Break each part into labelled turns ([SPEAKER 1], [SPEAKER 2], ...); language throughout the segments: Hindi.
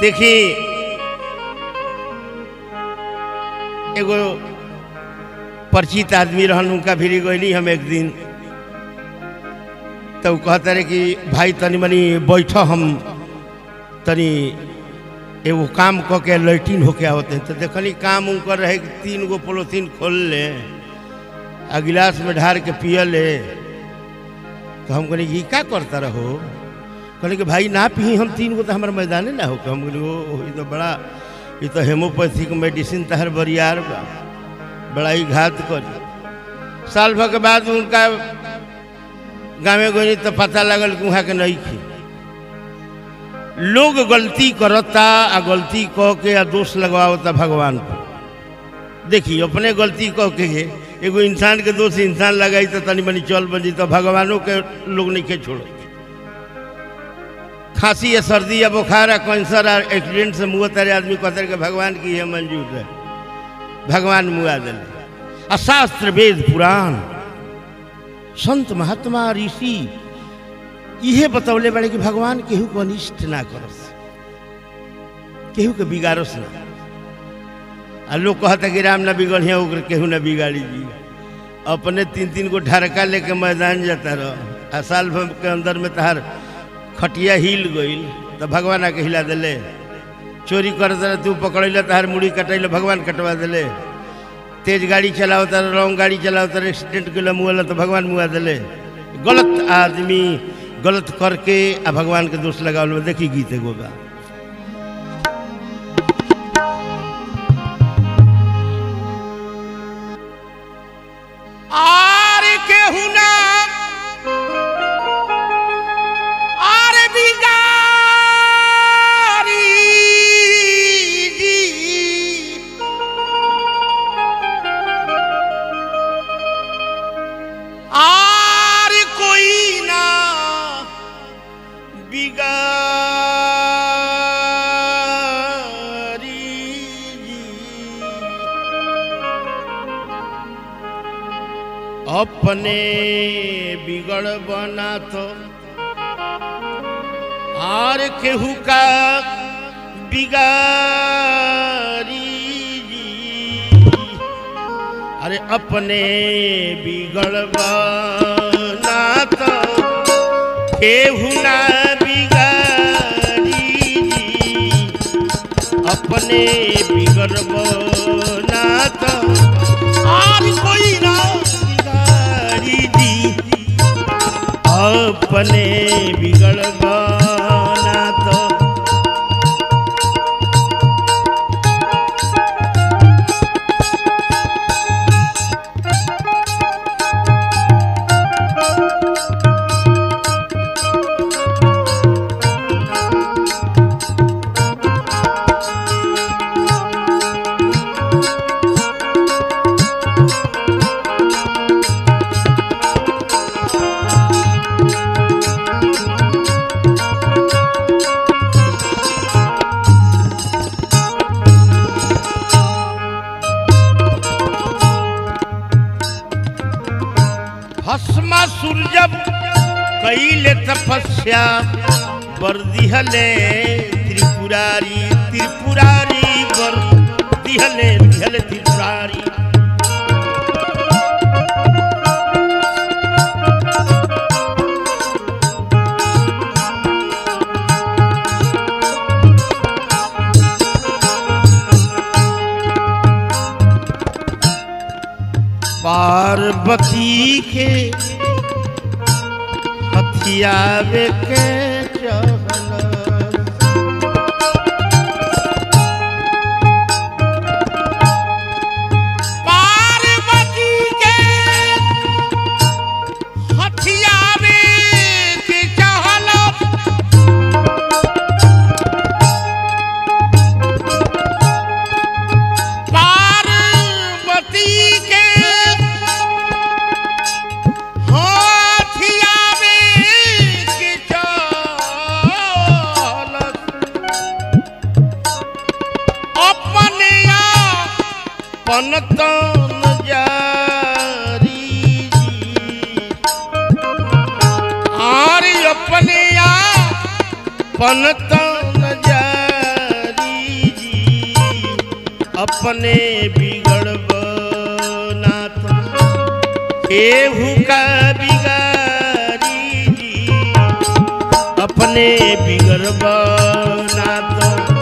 [SPEAKER 1] देखी। एगो परिचित आदमी रहन उनका भी गईली हम एक दिन। तो कहते रहे कि, भाई, तनी मनी बैठ हम। तनी एगो काम क के लैट्रिन होके आवते तो देखली, काम उनकर रहे कि तीन गो पोलोथीन खोल ले आ गिलास में ढार के पियल। ले तो हम कहली ये का करता रहो? कहले कि भाई, ना पी हम तीन गो तो हमारे मैदाने ना हो हम ओ ये तो बड़ा ये तो हेमोपैथिक मेडिसिन तहर बरियार बा। बड़ा ही घात करी। साल भर के बाद उनका गाँव गई तो पता लगल कि वहाँ के नहीं थी लोग गलती करता आ गलती कह के आ दोष लगवाता भगवान को देखिए अपने गलती कह के एगो इंसान के दोष इंसान लगाई तो तनी मनी चल बन जी तो भगवानों के लोग नहीं के छोड़ो खांसी है सर्दी है बुखार या कैंसर या एक्सीडेंट से मुँह तारे आदमी कहते कि भगवान की है मंजूर है। भगवान मुआ दिल आ शास्त्र वेद पुराण। संत महात्मा ऋषि इहे बतौले बड़े कि भगवान केहू को अनिष्ट ना करस केहू के बिगाड़स ना। आ लोग कहते कि राम ना बिगड़िया ओकर केहू ना बिगाड़ी जी। अपने तीन तीन गो ढरका लेके मैदान जाता रह। साल भर के अंदर में तहार खटिया हिल गई तो भगवान आके हिला दिले। चोरी कर रहे तू पकड़ैले तहार मुड़ी कटैल भगवान कटवा दिले। तेज गाड़ी चलाओ रॉन्ग गाड़ी चलाओ तर एक्सीडेंट के मुआ तो भगवान मुआ दिले। गलत आदमी गलत करके आ भगवान के दोष लगावल देखी गीत एगो बा।
[SPEAKER 2] बिगारी।
[SPEAKER 1] अपने बिगड़ बना तो आर केहू का बिगारी। अरे अपने बिगड़ बना तो केहू ना अपने बिगड़ बना आर कोई ना बिगाड़ी दी अपने बिगड़ तपस्या बर दिहले त्रिपुरारी त्रिपुरारी बर दिहले दिहले त्रिपुरारी। पार्वती के हथियावे के
[SPEAKER 2] पनता तो नजारी जी अपने
[SPEAKER 1] बिगड़ब नाथ तो। केहू का बिगारी जी अपने बिगड़ब नाथ तो।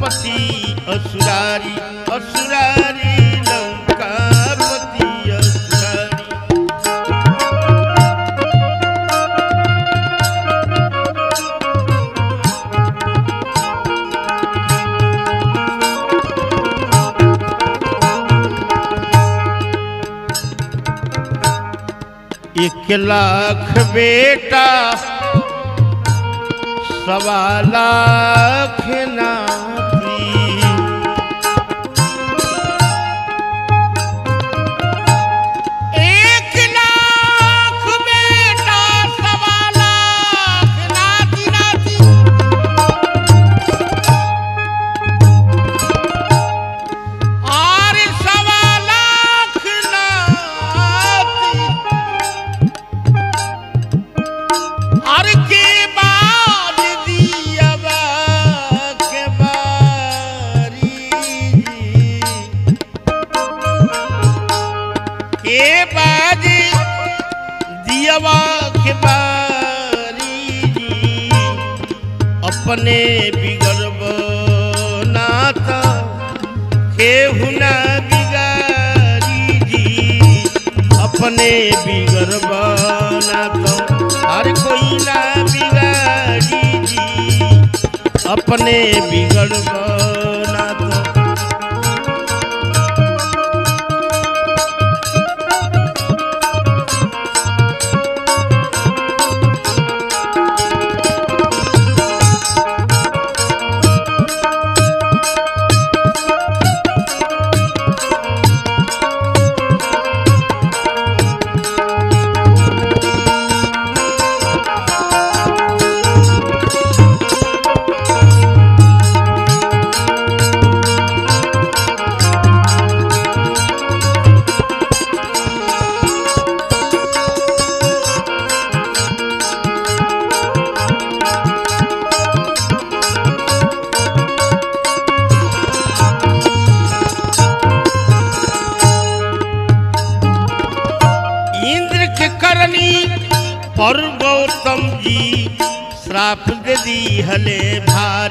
[SPEAKER 1] लंकापति असुरारी असुरारी लंकापति असुरारी। एक लाख बेटा सवा लाख नाती
[SPEAKER 2] के बाद दियवा के बारी
[SPEAKER 1] अपने बिगड़ब ना तो केहू ना बिगारी जी, अपने बिगड़ब ना तो हर कोई ना बिगाड़ी जी, अपने बिगड़ब पर गौतम जी श्राप दे दी हले भारी।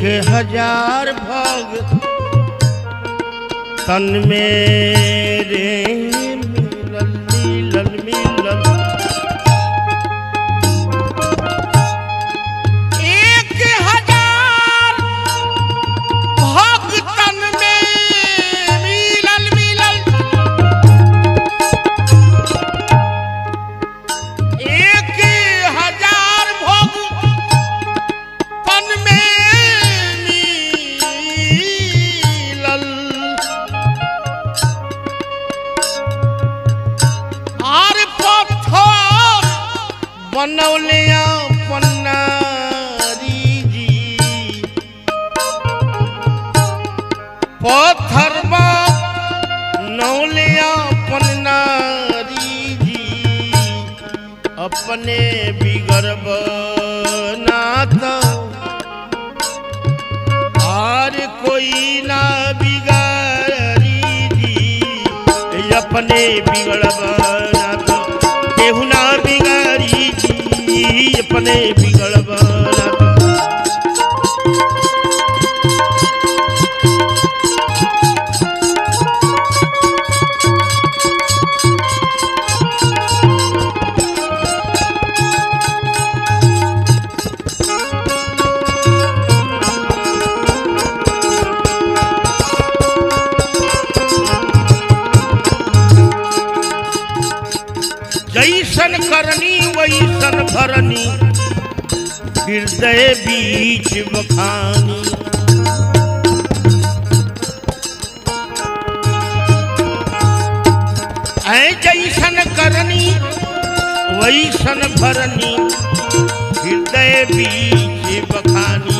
[SPEAKER 1] एक हज़ार भग तन मेरे अपने बिगड़ब बनाता। हार कोई ना बिगारी जी अपने बिगड़ब बनाता। केहू ना बिगारी जी अपने बिगड़ब जैसन करनी, वैसन भरनी, हृदय बीच बखानी। ऐ जैसन करनी, वैसन भरनी, हृदय बीच बखानी।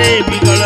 [SPEAKER 1] ನೇಮಿಗಳ